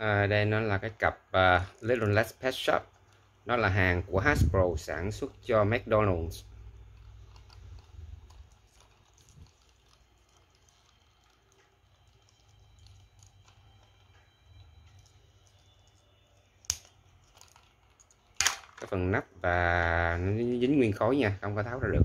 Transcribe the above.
à, đây nó là cái cặp uh, Little Less Pet Shop. Nó là hàng của Hasbro sản xuất cho McDonald's. Cái phần nắp và nó dính nguyên khối nha không có tháo ra được.